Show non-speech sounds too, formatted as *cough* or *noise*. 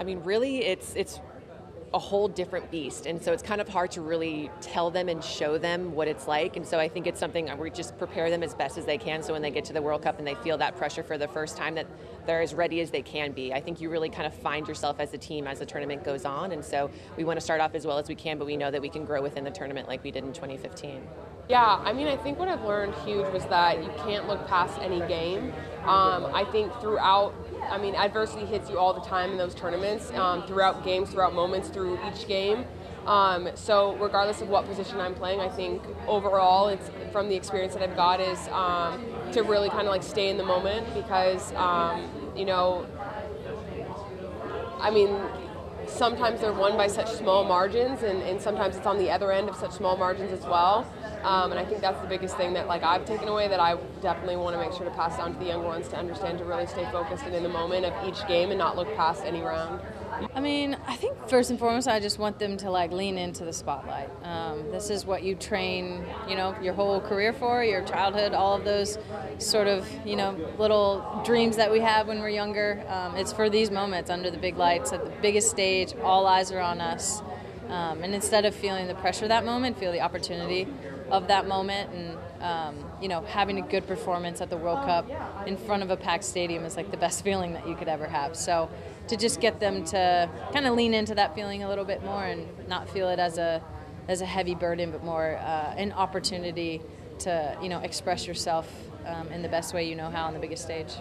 I mean, really, it's it's a whole different beast, and so it's kind of hard to really tell them and show them what it's like. And so I think it's something we just prepare them as best as they can, so when they get to the World Cup and they feel that pressure for the first time, that they're as ready as they can be. I think you really kind of find yourself as a team as the tournament goes on, and so we want to start off as well as we can, but we know that we can grow within the tournament like we did in 2015. Yeah, I mean, I think what I've learned huge was that you can't look past any game. Um, I think throughout, I mean, adversity hits you all the time in those tournaments, um, throughout games, throughout moments, through each game. Um, so regardless of what position I'm playing, I think overall, it's from the experience that I've got is um, to really kind of like stay in the moment because um, you know, I mean, sometimes they're won by such small margins, and, and sometimes it's on the other end of such small margins as well. Um, and I think that's the biggest thing that like I've taken away that I definitely want to make sure to pass on to the younger ones to understand to really stay focused and in the moment of each game and not look past any round. I mean, I think first and foremost, I just want them to like lean into the spotlight. Um, this is what you train, you know, your whole career for, your childhood, all of those sort of, you know, little dreams that we have when we're younger. Um, it's for these moments under the big lights at the biggest stage. All eyes are on us, um, and instead of feeling the pressure of that moment, feel the opportunity of that moment and um, you know having a good performance at the World Cup in front of a packed stadium is like the best *laughs* feeling that you could ever have. So to just get them to kind of lean into that feeling a little bit more and not feel it as a as a heavy burden, but more uh, an opportunity to you know express yourself um, in the best way you know how on the biggest stage.